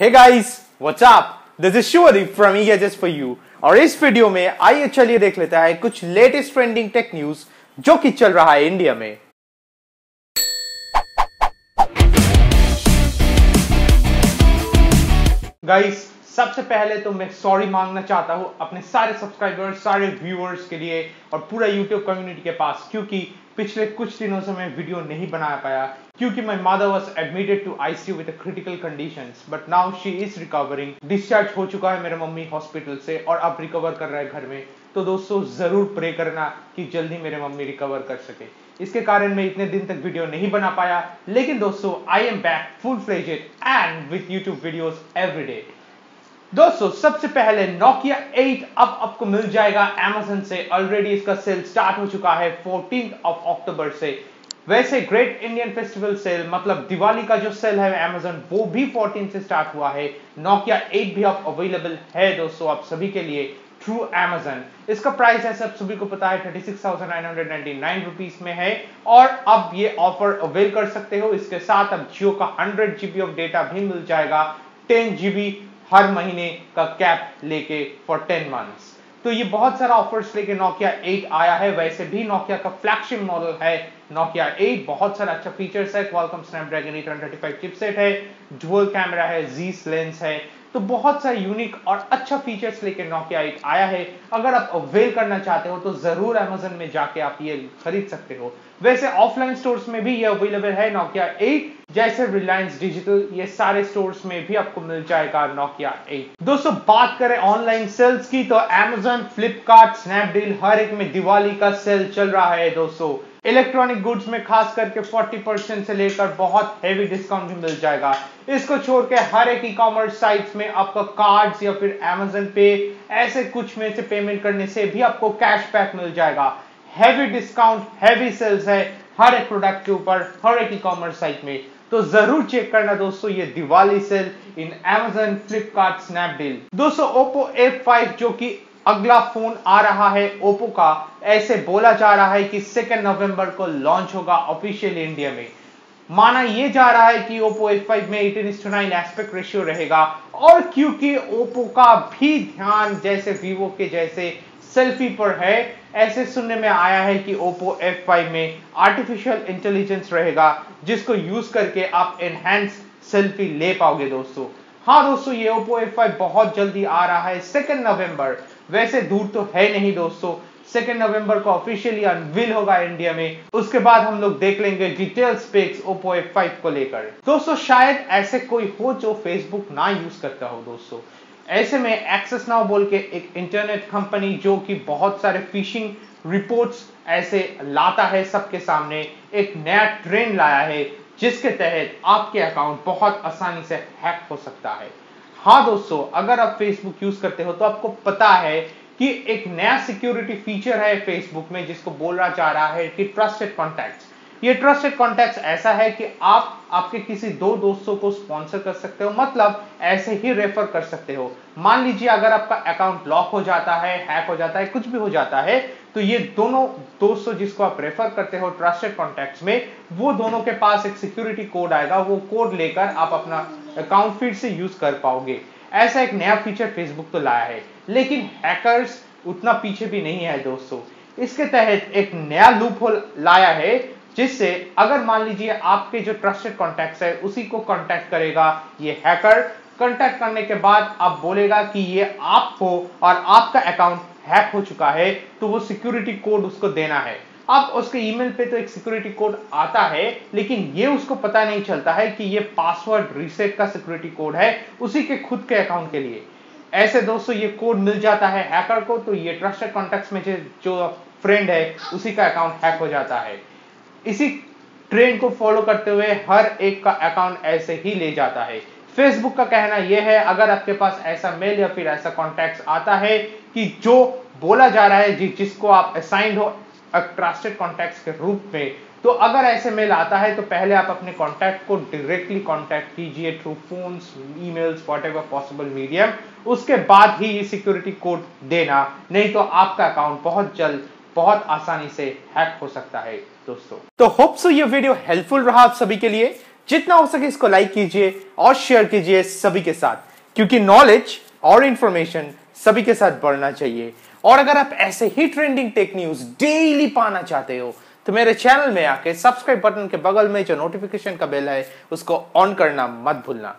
Hey guys what's up this is Shivdeep from EHS for you और इस video में आइए चलिए देख लेते हैं कुछ लेटेस्ट ट्रेंडिंग टेक न्यूज़ जो कि चल रहा है इंडिया में। गाइस सबसे पहले तो मैं सॉरी मांगना चाहता हूँ अपने सारे सब्सक्राइबर्स सारे व्यूअर्स के लिए और पूरा यूट्यूब कम्युनिटी के पास, क्योंकि पिछले कुछ दिनों से मैं वीडियो नहीं बना पाया, क्योंकि my mother was admitted to I ICU with critical condition but now she is recovering discharge हो चुका है मेरे मम्मी हॉस्पिटल से और अब रिकवर कर रहा है घर में। तो दोस्तों, ज़रूर प्रे करना कि जल्दी मेरे मम्मी रिकवर कर सके। इसके कारण मैं इतने दिन तक वीडियो नहीं बना पाया, लेकिन दोस्तों I am back full fledged and with YouTube videos every day दोस्तों, सबसे पहले नोकिया 8 अब आपको मिल जाएगा Amazon से। ऑलरेडी इसका सेल स्टार्ट हो चुका है 14 ऑफ़ अक्टूबर से। वैसे ग्रेट इंडियन फेस्टिवल सेल मतलब दिवाली का जो सेल है Amazon, वो भी 14 से स्टार्ट हुआ है। नोकिया 8 भी अब अवेलेबल है दोस्तों आप सभी के लिए थ्रू Amazon इसका प्राइस है, सब सभी को पता है thirty six thousand nine hundred nine rupees में है। और अब ये ऑफ़र अवेल कर सकते हो। इसके साथ अब जियो का हंड्रेड जीबी ऑफ़ डेटा भी मिल जाएगा। टेन जीबी हर महीने का कैप लेके फॉर टेन मंथ्स तो ये बहुत सारा ऑफर्स लेके नोकिया 8 आया है। वैसे भी नोकिया का फ्लैगशिप मॉडल है नोकिया 8 बहुत सारा अच्छा फीचर्स है। क्वालकॉम स्नैपड्रैगन 835 चिपसेट है। डुअल कैमरा है जीस लेंस है। तो बहुत सारे यूनिक और अच्छा फीचर्स लेके नोकिया 8 आया है। अगर आप अवेल करना चाहते हो तो ज़रूर अमेजन में जाके आप ये खरीद सकते हो। वैसे ऑफलाइन स्टोर्स में भी ये अवेलेबल है नोकिया 8 जैसे रिलायंस डिजिटल ये सारे स्टोर्स में भी आपको मिल जाएगा नोकिया 8 दोस्तों बात करें ऑनलाइन सेल्स की तो Amazon, फ्लिपकार्ट स्नैपडील हर एक में दिवाली का सेल चल रहा है दोस्तों। इलेक्ट्रॉनिक गुड्स में खास करके 40 परसेंट से लेकर बहुत हैवी डिस्काउंट भी मिल जाएगा। इसको छोड़ के हर एक ई कॉमर्स साइट्स में आपका कार्ड्स या फिर Amazon पे ऐसे कुछ में से पेमेंट करने से भी आपको कैशबैक मिल जाएगा। हैवी डिस्काउंट हैवी सेल्स है हर एक प्रोडक्ट के ऊपर हर एक ई कॉमर्स साइट में। तो ज़रूर चेक करना दोस्तों, ये Diwali sale in Amazon Flipkart Snapdeal दोस्तों, Oppo F5 जो कि अगला फ़ोन आ रहा है ओप्पो का, ऐसे बोला जा रहा है कि सेकेंड नवंबर को लॉन्च होगा ऑफिशियल इंडिया में। माना यह जा रहा है कि ओप्पो F5 में 18:9 एस्पेक्ट रेशियो रहेगा। और क्योंकि ओप्पो का भी ध्यान जैसे वीवो के जैसे सेल्फी पर है। ऐसे सुनने में आया है कि ओप्पो F5 में आर्टिफिशियल इंटेलिजेंस रहेगा, जिसको यूज़ करके आप एनहेंस सेल्फी ले पाओगे दोस्तों। हाँ दोस्तों, ये ओप्पो F5 बहुत जल्दी आ रहा है सेकेंड नवंबर वैसे दूर तो है नहीं दोस्तों। सेकेंड नवंबर को ऑफिशियली अनविल होगा इंडिया में। उसके बाद हम लोग देख लेंगे डिटेल स्पेक्स ओप्पो F5 को लेकर। दोस्तों, शायद ऐसे कोई हो जो फेसबुक ना यूज़ करता हो दोस्तों। ऐसे में एक्सेस नाउ बोल के एक इंटरनेट कंपनी जो कि बहुत सारे फिशिंग रिपोर्ट्स ऐसे लाता है सबके सामने, एक नया ट्रेंड लाया है, जिसके तहत आपके अकाउंट बहुत आसानी से हैक हो सकता है। हाँ दोस्तों, अगर आप फेसबुक यूज़ करते हो तो आपको पता है कि एक नया सिक्योरिटी फीचर है फेसबुक में, जिसको बोला जा रहा है कि ट्रस्टेड कॉन्टैक्ट्स ये ट्रस्टेड कॉन्टैक्ट्स ऐसा है कि आप, आपके किसी दो दोस्तों को स्पॉन्सर कर सकते हो मतलब ऐसे ही रेफर कर सकते हो। मान लीजिए अगर आपका अकाउंट लॉक हो जाता है हैक हो जाता है, कुछ भी हो जाता है तो ये दोनों दोस्तों जिसको आप रेफर करते हो ट्रस्टेड कॉन्टैक्ट्स में, वो दोनों के पास एक सिक्योरिटी कोड आएगा। वो कोड लेकर आप अपना अकाउंट फिर से यूज़ कर पाओगे। ऐसा एक नया फीचर फेसबुक तो लाया है। लेकिन हैकर्स उतना पीछे भी नहीं है दोस्तों। इसके तहत एक नया लूप लाया है जिससे अगर मान लीजिए आपके जो ट्रस्टेड कॉन्टैक्ट है, उसी को कॉन्टैक्ट करेगा ये हैकर कॉन्टैक्ट करने के बाद आप बोलेगा कि ये आप हो और आपका अकाउंट हैक हो चुका है तो वो सिक्योरिटी कोड उसको देना है। अब उसके ईमेल पे तो एक सिक्योरिटी कोड आता है, लेकिन ये उसको पता नहीं चलता है कि ये पासवर्ड रीसेट का सिक्योरिटी कोड है उसी के खुद के अकाउंट के लिए। ऐसे दोस्तों, ये कोड मिल जाता है हैकर को तो ये ट्रस्टेड कॉन्टेक्ट में जो फ्रेंड है, उसी का अकाउंट हैक हो जाता है। इसी ट्रेंड को फॉलो करते हुए हर एक का अकाउंट ऐसे ही ले जाता है। फेसबुक का कहना यह है अगर आपके पास ऐसा मेल या फिर ऐसा कॉन्टैक्ट आता है कि जो बोला जा रहा है जि, जिसको आप असाइंड हो ट्रस्टेड कॉन्टैक्ट के रूप में तो अगर ऐसे मेल आता है तो पहले आप अपने कॉन्टैक्ट को डायरेक्टली कॉन्टैक्ट कीजिए through phones emails whatever possible medium उसके बाद ही ये सिक्योरिटी कोड देना नहीं तो आपका अकाउंट बहुत जल्द बहुत आसानी से हैक हो सकता है। दोस्तों। तो होप सो ये वीडियो हेल्पफुल रहा आप सभी के लिए। जितना हो सके इसको लाइक कीजिए और शेयर कीजिए सभी के साथ। क्योंकि नॉलेज और इंफॉर्मेशन सभी के साथ बढ़ना चाहिए। और अगर आप ऐसे ही ट्रेंडिंग टेक न्यूज़ डेली पाना चाहते हो तो मेरे चैनल में आके सब्सक्राइब बटन के बगल में जो नोटिफिकेशन का बेल है, उसको ऑन करना मत भूलना।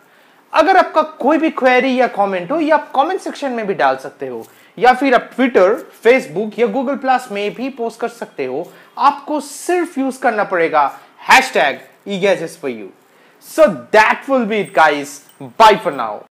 अगर आपका कोई भी क्वेरी या कमेंट हो, या आप कमेंट सेक्शन में भी डाल सकते हो या फिर आप ट्विटर फेसबुक या गूगल प्लस में भी पोस्ट कर सकते हो। आपको सिर्फ़ यूज़ करना पड़ेगा hashtag E for you so that will be it guys bye for now